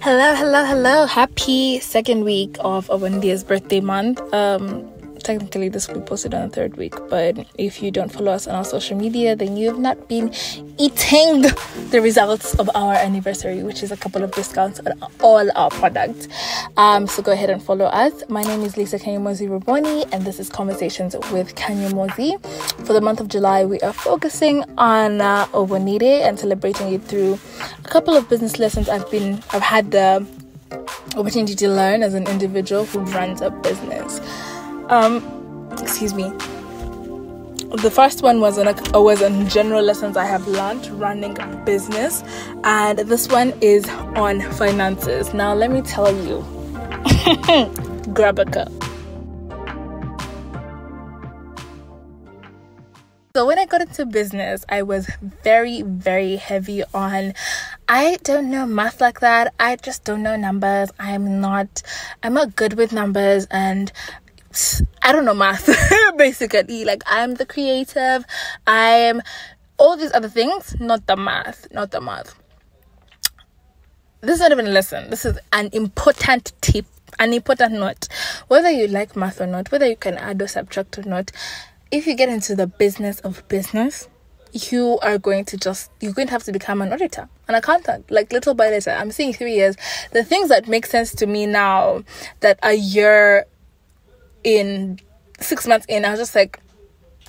Hello, hello, hello. Happy second week of Awandia's birthday month. Um, technically this will be posted on the third week but if you don't follow us on our social media then you have not been eating the results of our anniversary which is a couple of discounts on all our products um, so go ahead and follow us my name is lisa Kanyomozi Raboni, and this is Konversations with Kanyomozi for the month of july we are focusing on uh, and celebrating it through couple of business lessons i've been i've had the opportunity to learn as an individual who runs a business um, excuse me. The first one was on a, was on general lessons I have learned running a business, and this one is on finances. Now, let me tell you, grab a cup. So when I got into business, I was very, very heavy on I don't know math like that. I just don't know numbers. I'm not I'm not good with numbers and I don't know math basically. Like I'm the creative. I'm all these other things not the math not the math. This is not even a lesson. This is an important tip an important note. Whether you like math or not whether you can add or subtract or not if you get into the business of business you are going to just you're going to have to become an auditor an accountant. Like little by little. I'm seeing three years. The things that make sense to me now that a year in six months in, I was just like,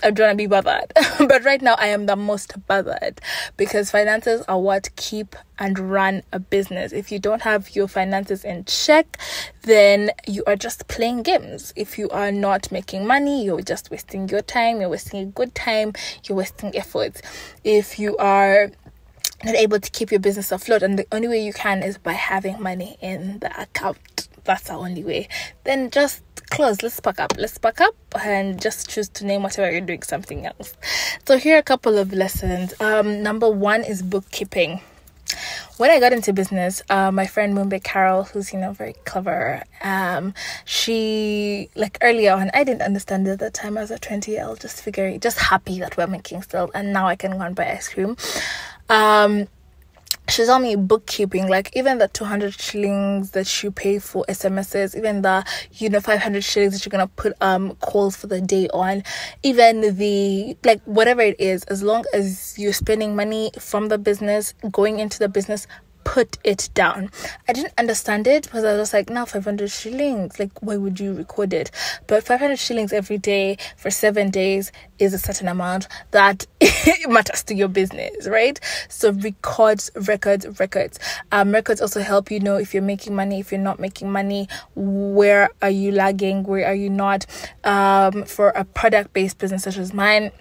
I don't want to be bothered. but right now, I am the most bothered because finances are what keep and run a business. If you don't have your finances in check, then you are just playing games. If you are not making money, you're just wasting your time, you're wasting a good time, you're wasting efforts. If you are not able to keep your business afloat, and the only way you can is by having money in the account. That's the only way. Then just close let's pack up let's pack up and just choose to name whatever you're doing something else so here are a couple of lessons um number one is bookkeeping when I got into business, uh, my friend Mumbe Carol, who's you know very clever, um, she like early on, I didn't understand it at the time. I was at twenty, I was just figuring, just happy that we're making still, and now I can go and buy ice cream. Um, she told me bookkeeping like even the 200 shillings that you pay for smss even the you know 500 shillings that you're gonna put um calls for the day on even the like whatever it is as long as you're spending money from the business going into the business put it down. I didn't understand it because I was like, now 500 shillings. Like, why would you record it? But 500 shillings every day for seven days is a certain amount that matters to your business, right? So, records, records, records. Um, records also help you know if you're making money, if you're not making money, where are you lagging, where are you not. Um, for a product based business such as mine,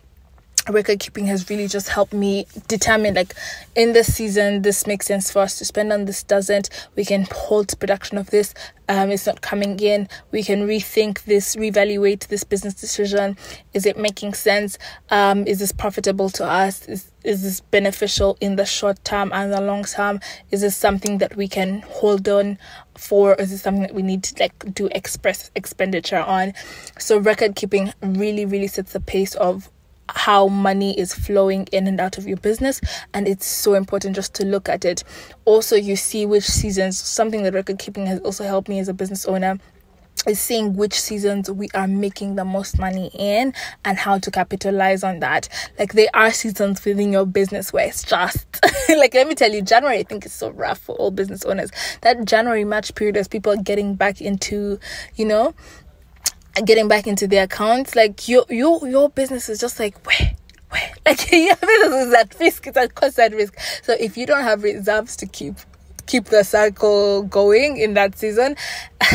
record keeping has really just helped me determine like in this season this makes sense for us to spend on this doesn't. We can hold production of this. Um it's not coming in. We can rethink this reevaluate this business decision. Is it making sense? Um is this profitable to us? Is is this beneficial in the short term and the long term? Is this something that we can hold on for? Is this something that we need to like do express expenditure on? So record keeping really really sets the pace of how money is flowing in and out of your business and it's so important just to look at it also you see which seasons something that record keeping has also helped me as a business owner is seeing which seasons we are making the most money in and how to capitalize on that. Like there are seasons within your business where it's just like let me tell you, January I think is so rough for all business owners. That January March period as people are getting back into, you know, getting back into their accounts like your your your business is just like where? Where? Like your business is at risk. It's at constant risk. So if you don't have reserves to keep keep the cycle going in that season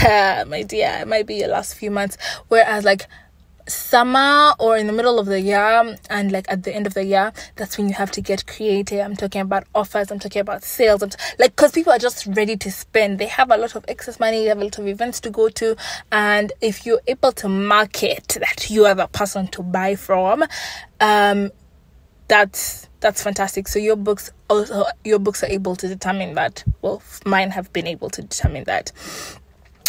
uh, my dear it might be your last few months. Whereas like summer or in the middle of the year and like at the end of the year that's when you have to get creative. I'm talking about offers i'm talking about sales t- like because people are just ready to spend. They have a lot of excess money they have a lot of events to go to and if you're able to market that you are the person to buy from um that's that's fantastic. So your books also your books are able to determine that. Well mine have been able to determine that.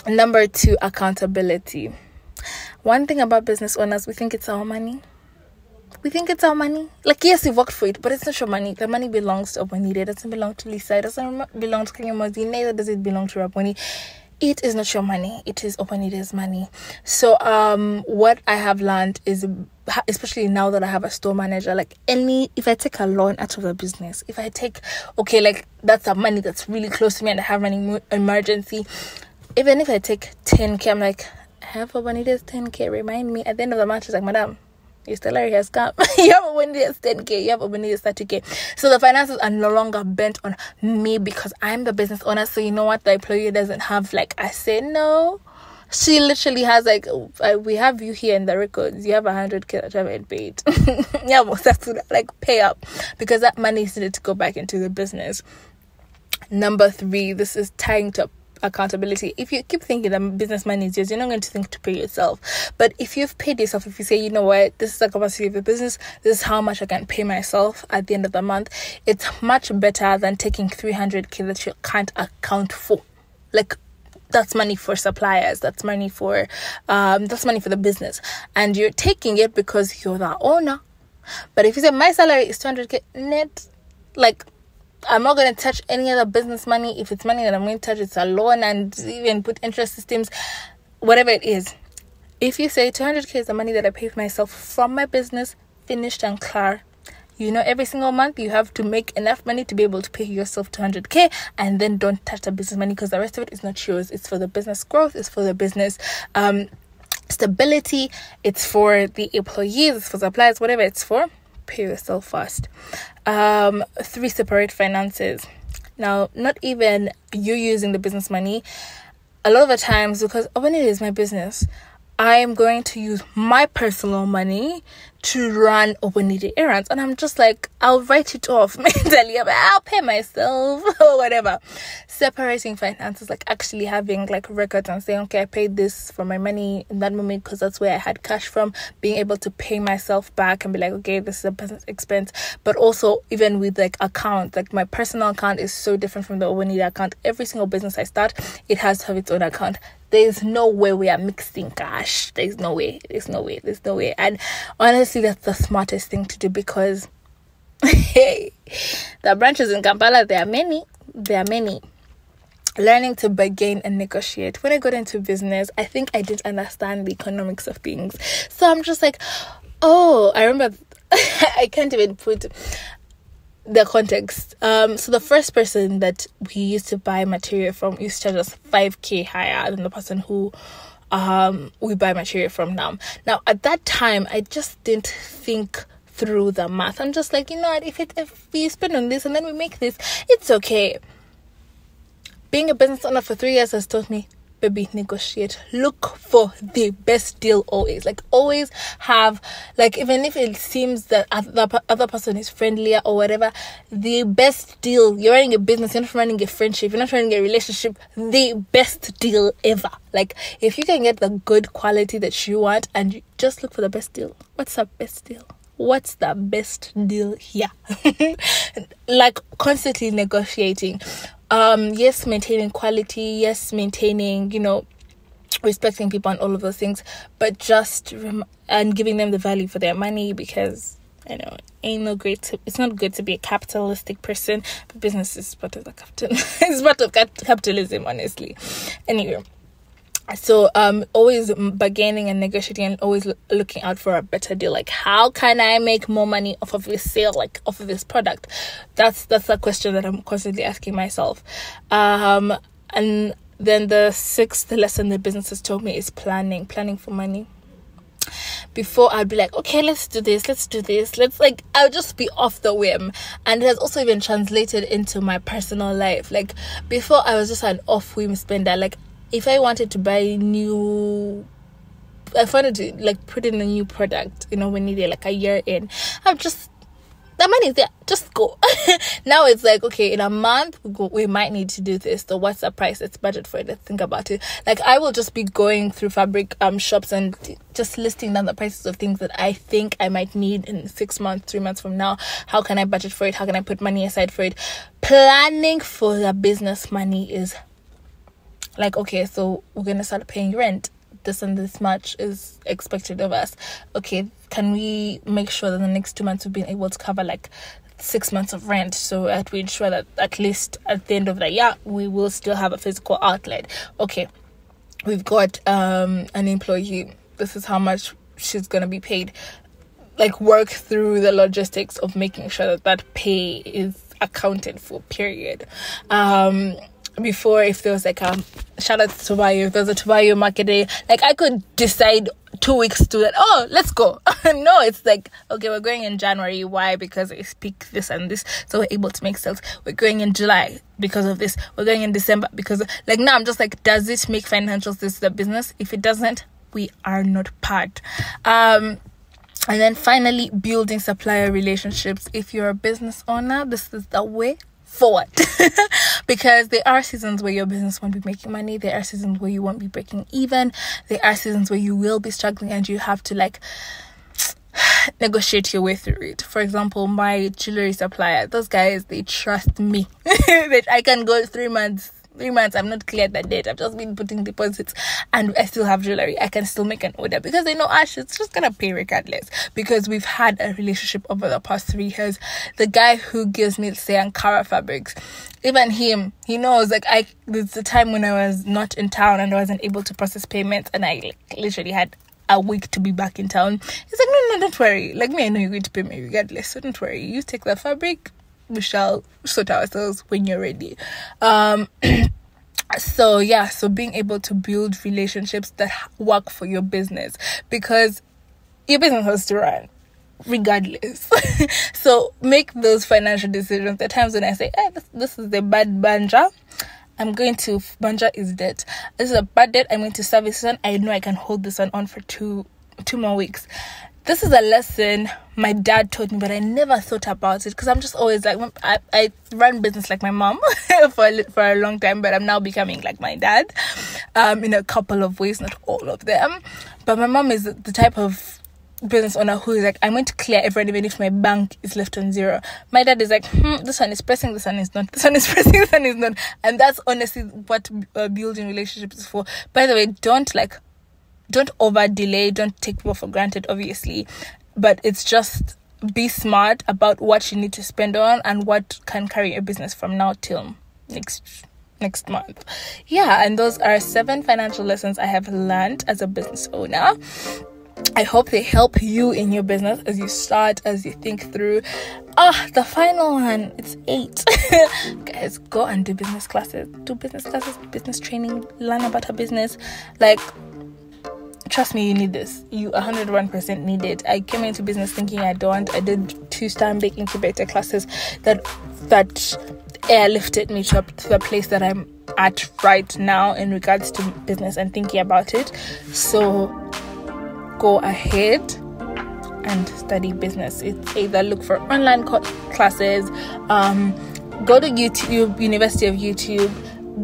Number two accountability one thing about business owners, we think it's our money. we think it's our money. Like, yes, we worked for it, but it's not your money. The money belongs to Oboniire. It doesn't belong to Lisa. It doesn't belong to Kanyomozi. Neither does it belong to Raboni. It is not your money. It is Oboniire's money. So, um, what I have learned is, especially now that I have a store manager, like any, if I take a loan out of the business, if I take, okay, like that's a money that's really close to me and I have an emergency, even if I take 10k, I'm like, Have Oboniire's 10k. Remind me at the end of the month, she's like, Madam, your salary has come. you have a windy 10k, you have a windy 30k. So the finances are no longer bent on me because I'm the business owner. So you know what? The employee doesn't have like I say no. She literally has like uh, we have you here in the records. You have a hundred k that you haven't paid. yeah, like pay up because that money is needed to go back into the business. Number three, this is tying to accountability. If you keep thinking that business money is yours, you're not going to think to pay yourself. But if you've paid yourself, if you say, you know what, this is the capacity of the business, this is how much I can pay myself at the end of the month, it's much better than taking 300k that you can't account for. Like, that's money for suppliers that's money for um that's money for the business and you're taking it because you're the owner but if you say my salary is 200k net like I'm not going to touch any other business money. If it's money that I'm going to touch, it's a loan and even put interest systems, whatever it is. If you say 200k is the money that I pay for myself from my business, finished and clear. You know, every single month you have to make enough money to be able to pay yourself 200k and then don't touch the business money because the rest of it is not yours. It's for the business growth, it's for the business um, stability, it's for the employees, it's for suppliers, whatever it's for pay yourself first. Um, three separate finances. Now, not even you using the business money. A lot of the times, because when it is my business, I am going to use my personal money to run Oboniire errands. And I'm just like, I'll write it off mentally. Like, I'll pay myself or whatever. Separating finances, like actually having like records and saying, okay, I paid this for my money in that moment because that's where I had cash from. Being able to pay myself back and be like, okay, this is a business expense. But also, even with like accounts, like my personal account is so different from the Oboniire account. Every single business I start, it has to have its own account there's no way we are mixing cash. There's no way. There's no way. There's no way. And honestly, that's the smartest thing to do because, hey, the branches in Kampala, there are many. There are many. Learning to bargain and negotiate. When I got into business, I think I didn't understand the economics of things. So I'm just like, oh, I remember I can't even put the context. Um, so the first person that we used to buy material from used to charge us five k higher than the person who um we buy material from now. Now at that time, I just didn't think through the math. I'm just like, you know what? If it if we spend on this and then we make this, it's okay. Being a business owner for three years has taught me baby negotiate look for the best deal always. Like always have like even if it seems that the other person is friendlier or whatever the best deal you're running a business you're not running a friendship you're not running a relationship the best deal ever. Like if you can get the good quality that you want and you just look for the best deal what's the best deal? What's the best deal here? Like constantly negotiating um yes maintaining quality yes maintaining you know respecting people and all of those things but just rem- and giving them the value for their money because I know ain't no great to, it's not good to be a capitalistic person but business is part of the capital it's part of capitalism honestly. Anyway so um always bargaining and negotiating and always lo- looking out for a better deal. Like how can i make more money off of this sale like off of this product? That's that's a question that i'm constantly asking myself. Um and then the sixth lesson the business has told me is planning planning for money. Before I'd be like, okay, let's do this, let's do this, let's like, I'll just be off the whim. And it has also even translated into my personal life. Like, before I was just an off whim spender, like, if I wanted to buy new I wanted to like put in a new product, you know, when they're like a year in, I'm just the money's there, just go. now it's like, okay, in a month we go we might need to do this. So what's the price? Let's budget for it. Let's think about it. Like I will just be going through fabric um shops and just listing down the prices of things that I think I might need in six months, three months from now. How can I budget for it? How can I put money aside for it? Planning for the business money is like okay so we're gonna start paying rent. This and this much is expected of us. Okay, can we make sure that the next two months we've been able to cover like six months of rent so that we ensure that at least at the end of the year we will still have a physical outlet? Okay we've got um an employee. This is how much she's going to be paid. Like work through the logistics of making sure that that pay is accounted for period. Um before if there was like a shout out to Tobayo, if there's a Tobayo market day, like I could decide two weeks to that. Oh, let's go. no, it's like okay, we're going in January. Why? Because I speak this and this, so we're able to make sales. We're going in July because of this. We're going in December because like now I'm just like, does it make financial sense to the business? If it doesn't, we are not part. Um and then finally building supplier relationships if you're a business owner this is the way forward because there are seasons where your business won't be making money. There are seasons where you won't be breaking even. There are seasons where you will be struggling and you have to like negotiate your way through it. For example my jewelry supplier those guys they trust me. That i can go three months three months I've not cleared that debt. I've just been putting deposits and I still have jewelry. I can still make an order because they know ah, Ash it's just gonna pay regardless. Because we've had a relationship over the past three years. The guy who gives me say Ankara fabrics, even him, he knows like I there's the time when I was not in town and I wasn't able to process payments and I like literally had a week to be back in town. He's like, no, no, don't worry. Like me, I know you're going to pay me regardless, so don't worry. You take the fabric, we shall sort ourselves when you're ready. Um, so yeah, so being able to build relationships that work for your business because your business has to run regardless. so make those financial decisions. The times when I say, hey, this, this is the bad banja. I'm going to banja is dead. This is a bad debt. I'm going to service this one. I know I can hold this one on for two two more weeks this is a lesson my dad taught me, but I never thought about it because I'm just always like I, I run business like my mom for a, for a long time, but I'm now becoming like my dad, um, in a couple of ways, not all of them. But my mom is the type of business owner who is like, I'm going to clear everyone even if my bank is left on zero. My dad is like, hmm, this one is pressing, this one is not, this one is pressing, this one is not, and that's honestly what uh, building relationships is for. By the way, don't like don't over delay, don't take people for granted, obviously, but it's just be smart about what you need to spend on and what can carry your business from now till next next month. Yeah, and those are seven financial lessons I have learned as a business owner. I hope they help you in your business as you start, as you think through. Ah, the final one, it's eight. Guys, go and do business classes. Do business classes, business training, learn about a business. Like, trust me, you need this. You 101% need it. I came into business thinking I don't. I did two Stanbic incubator classes that that airlifted me to, the place that I'm at right now in regards to business and thinking about it. So go ahead and study business. It's either look for online classes, um, go to YouTube, University of YouTube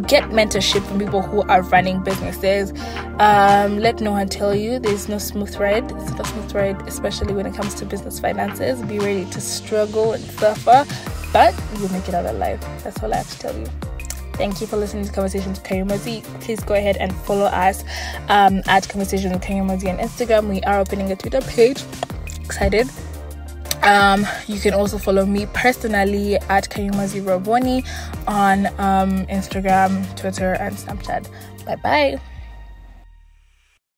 get mentorship from people who are running businesses. Um, let no one tell you there's no smooth ride. It's not smooth ride, especially when it comes to business finances. Be ready to struggle and suffer, but you'll make it out alive. That's all I have to tell you. Thank you for listening to Konversations with Kanyomozi. Please go ahead and follow us um, at Konversations with Kanyomozi on Instagram. We are opening a Twitter page. Excited um, you can also follow me personally at Kanyomozi Roboni on um, Instagram, Twitter, and Snapchat. Bye bye.